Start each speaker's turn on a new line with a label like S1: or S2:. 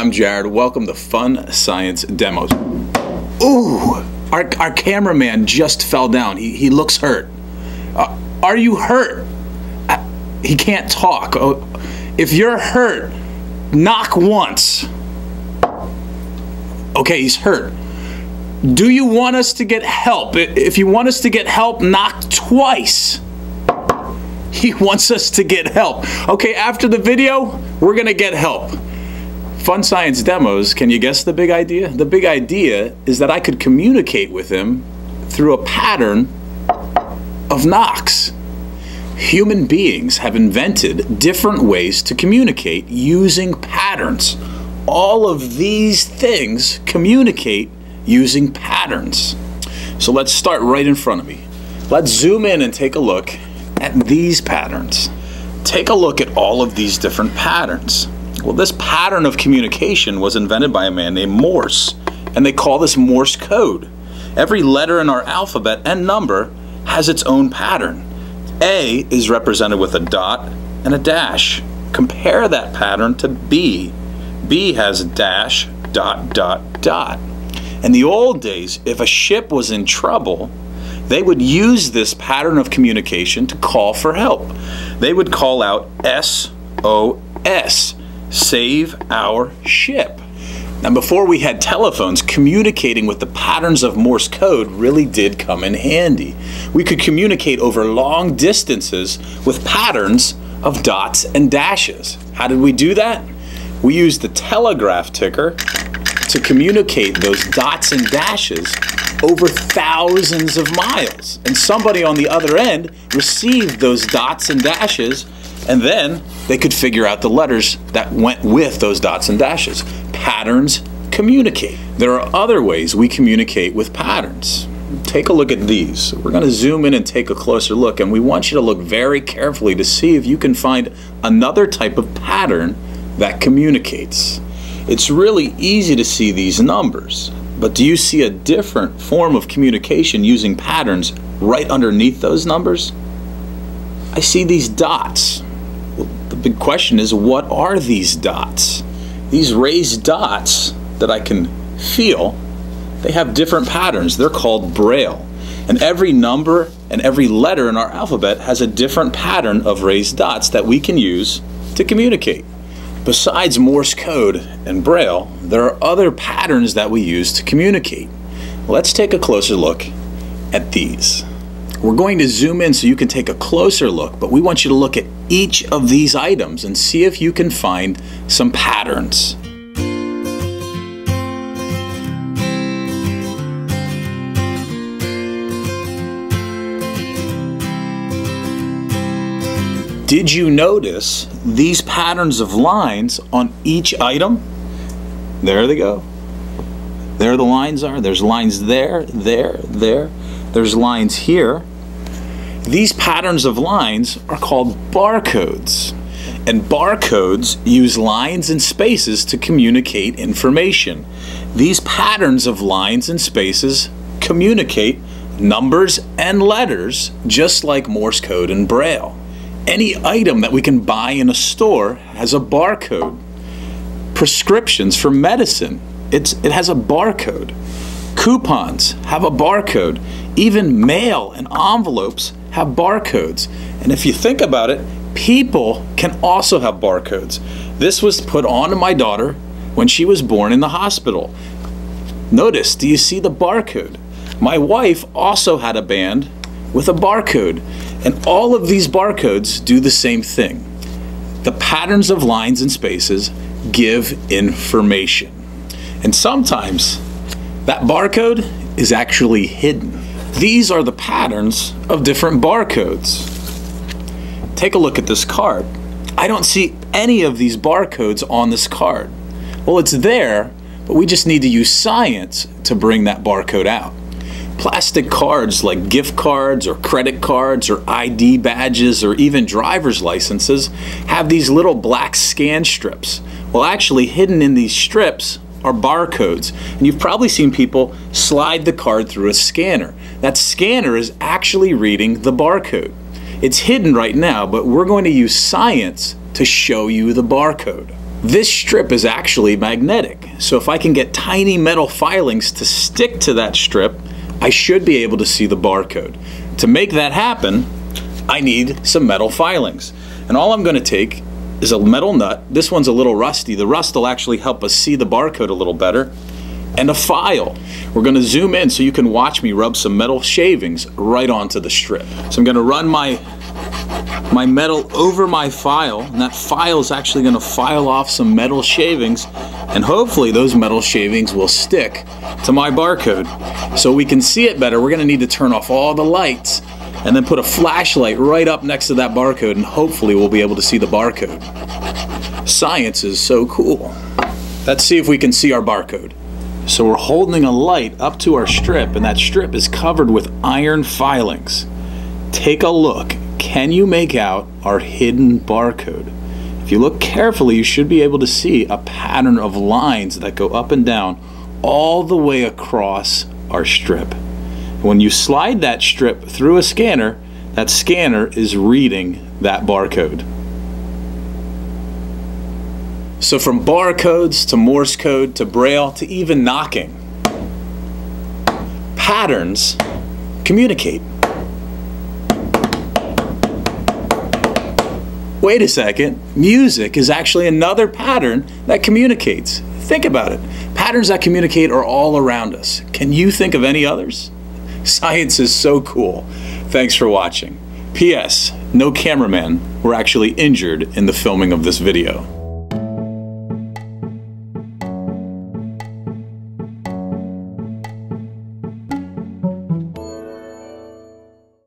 S1: I'm Jared. Welcome to Fun Science Demos. Ooh, our, our cameraman just fell down. He, he looks hurt. Uh, are you hurt? Uh, he can't talk. Oh, if you're hurt, knock once. Okay, he's hurt. Do you want us to get help? If you want us to get help, knock twice. He wants us to get help. Okay, after the video, we're gonna get help. Fun Science Demos, can you guess the big idea? The big idea is that I could communicate with him through a pattern of knocks. Human beings have invented different ways to communicate using patterns. All of these things communicate using patterns. So let's start right in front of me. Let's zoom in and take a look at these patterns. Take a look at all of these different patterns. Well, this pattern of communication was invented by a man named Morse, and they call this Morse code. Every letter in our alphabet and number has its own pattern. A is represented with a dot and a dash. Compare that pattern to B. B has a dash, dot, dot, dot. In the old days, if a ship was in trouble, they would use this pattern of communication to call for help. They would call out SOS, save our ship. Now, before we had telephones, communicating with the patterns of Morse code really did come in handy. We could communicate over long distances with patterns of dots and dashes. How did we do that? We used the telegraph ticker to communicate those dots and dashes over thousands of miles. And somebody on the other end received those dots and dashes, and then they could figure out the letters that went with those dots and dashes. Patterns communicate. There are other ways we communicate with patterns. Take a look at these. We're going to zoom in and take a closer look, and we want you to look very carefully to see if you can find another type of pattern that communicates. It's really easy to see these numbers. But do you see a different form of communication using patterns right underneath those numbers? I see these dots. The big question is what are these dots? These raised dots that I can feel, they have different patterns. They're called braille. And every number and every letter in our alphabet has a different pattern of raised dots that we can use to communicate. Besides Morse code and Braille, there are other patterns that we use to communicate. Let's take a closer look at these. We're going to zoom in so you can take a closer look, but we want you to look at each of these items and see if you can find some patterns. Did you notice these patterns of lines on each item? There they go. There the lines are. There's lines there, there, there. There's lines here. These patterns of lines are called barcodes. And barcodes use lines and spaces to communicate information. These patterns of lines and spaces communicate numbers and letters just like Morse code and Braille. Any item that we can buy in a store has a barcode. Prescriptions for medicine, it's, it has a barcode. Coupons have a barcode. Even mail and envelopes have barcodes. And if you think about it, people can also have barcodes. This was put on my daughter when she was born in the hospital. Notice, do you see the barcode? My wife also had a band with a barcode. And all of these barcodes do the same thing. The patterns of lines and spaces give information. And sometimes that barcode is actually hidden. These are the patterns of different barcodes. Take a look at this card. I don't see any of these barcodes on this card. Well, it's there, but we just need to use science to bring that barcode out. Plastic cards like gift cards or credit cards or ID badges or even driver's licenses have these little black scan strips. Well, actually, hidden in these strips are barcodes. And you've probably seen people slide the card through a scanner. That scanner is actually reading the barcode. It's hidden right now, but we're going to use science to show you the barcode. This strip is actually magnetic. So if I can get tiny metal filings to stick to that strip, I should be able to see the barcode. To make that happen, I need some metal filings. And all I'm gonna take is a metal nut. This one's a little rusty. The rust will actually help us see the barcode a little better. And a file. We're gonna zoom in so you can watch me rub some metal shavings right onto the strip. So I'm gonna run my my metal over my file and that file is actually going to file off some metal shavings and hopefully those metal shavings will stick to my barcode so we can see it better we're going to need to turn off all the lights and then put a flashlight right up next to that barcode and hopefully we'll be able to see the barcode. Science is so cool. Let's see if we can see our barcode. So we're holding a light up to our strip and that strip is covered with iron filings. Take a look. Can you make out our hidden barcode? If you look carefully, you should be able to see a pattern of lines that go up and down all the way across our strip. When you slide that strip through a scanner, that scanner is reading that barcode. So from barcodes to Morse code to Braille to even knocking, patterns communicate. wait a second, music is actually another pattern that communicates. Think about it. Patterns that communicate are all around us. Can you think of any others? Science is so cool. Thanks for watching. P.S. No cameraman were actually injured in the filming of this video.